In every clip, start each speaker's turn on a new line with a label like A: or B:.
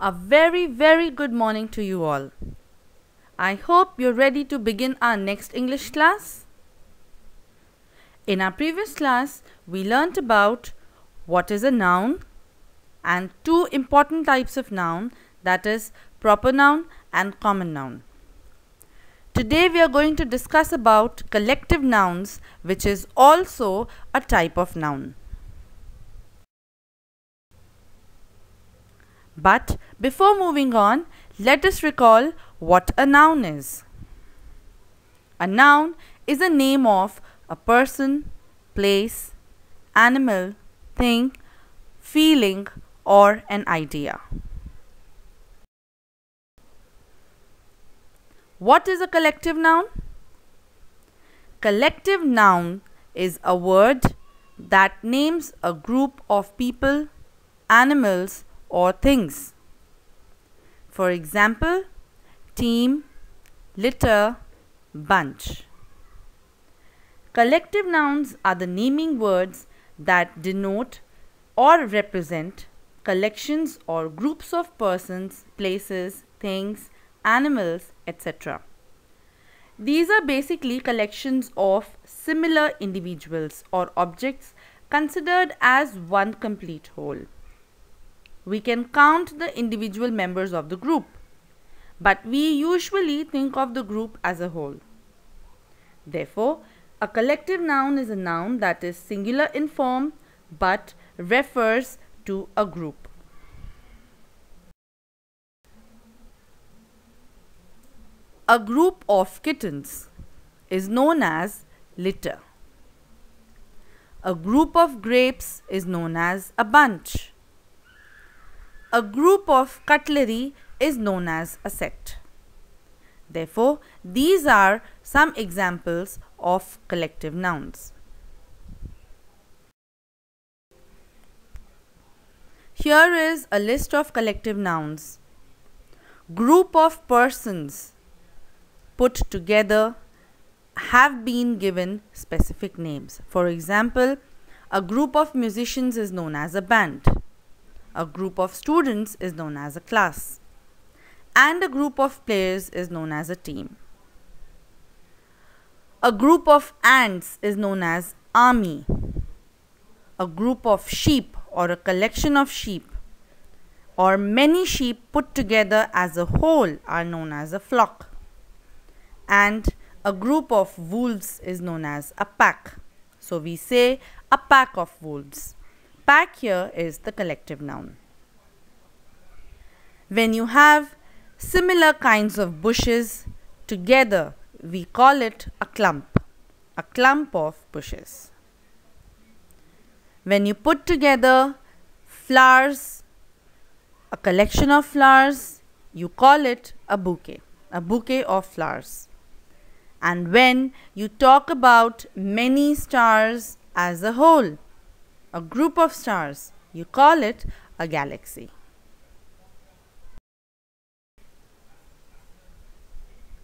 A: A very, very good morning to you all. I hope you're ready to begin our next English class. In our previous class, we learnt about what is a noun and two important types of noun that is proper noun and common noun. Today we are going to discuss about collective nouns which is also a type of noun. But before moving on, let us recall what a noun is. A noun is a name of a person, place, animal, thing, feeling or an idea. What is a collective noun? Collective noun is a word that names a group of people, animals or things. For example, team, litter, bunch. Collective nouns are the naming words that denote or represent collections or groups of persons, places, things, animals, etc. These are basically collections of similar individuals or objects considered as one complete whole we can count the individual members of the group, but we usually think of the group as a whole. Therefore, a collective noun is a noun that is singular in form but refers to a group. A group of kittens is known as litter. A group of grapes is known as a bunch. A group of cutlery is known as a set. Therefore, these are some examples of collective nouns. Here is a list of collective nouns. Group of persons put together have been given specific names. For example, a group of musicians is known as a band. A group of students is known as a class. And a group of players is known as a team. A group of ants is known as army. A group of sheep or a collection of sheep or many sheep put together as a whole are known as a flock. And a group of wolves is known as a pack. So we say a pack of wolves. Pack here is the collective noun. When you have similar kinds of bushes together, we call it a clump, a clump of bushes. When you put together flowers, a collection of flowers, you call it a bouquet, a bouquet of flowers. And when you talk about many stars as a whole, a group of stars. You call it a galaxy.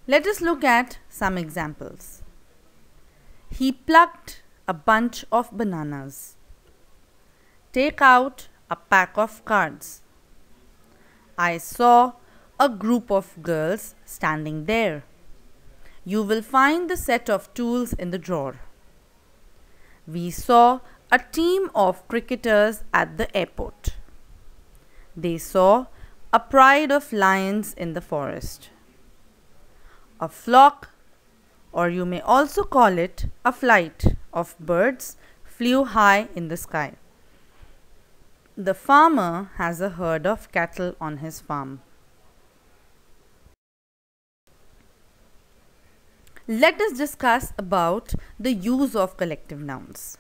A: Let us look at some examples. He plucked a bunch of bananas. Take out a pack of cards. I saw a group of girls standing there. You will find the set of tools in the drawer. We saw a team of cricketers at the airport. They saw a pride of lions in the forest. A flock, or you may also call it a flight of birds, flew high in the sky. The farmer has a herd of cattle on his farm. Let us discuss about the use of collective nouns.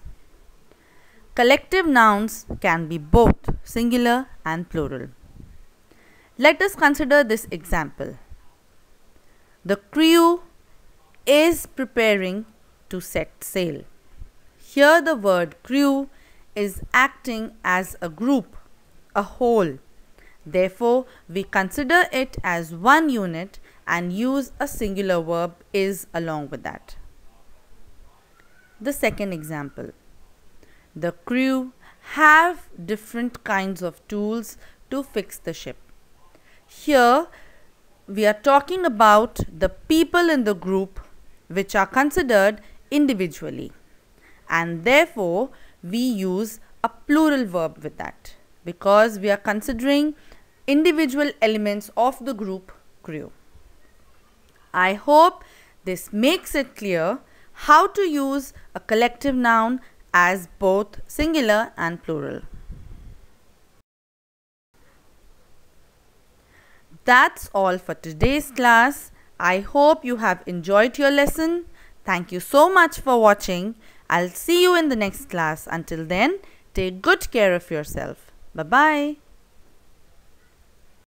A: Collective nouns can be both singular and plural. Let us consider this example. The crew is preparing to set sail. Here the word crew is acting as a group, a whole. Therefore, we consider it as one unit and use a singular verb is along with that. The second example. The crew have different kinds of tools to fix the ship. Here we are talking about the people in the group which are considered individually and therefore we use a plural verb with that because we are considering individual elements of the group crew. I hope this makes it clear how to use a collective noun as both singular and plural. That's all for today's class. I hope you have enjoyed your lesson. Thank you so much for watching. I'll see you in the next class. Until then, take good care of yourself. Bye-bye.